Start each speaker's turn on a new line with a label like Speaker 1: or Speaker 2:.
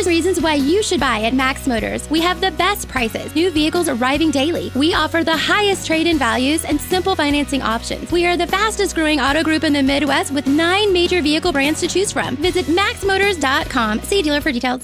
Speaker 1: Here's reasons why you should buy at Max Motors. We have the best prices, new vehicles arriving daily. We offer the highest trade in values and simple financing options. We are the fastest growing auto group in the Midwest with nine major vehicle brands to choose from. Visit maxmotors.com. See dealer for details.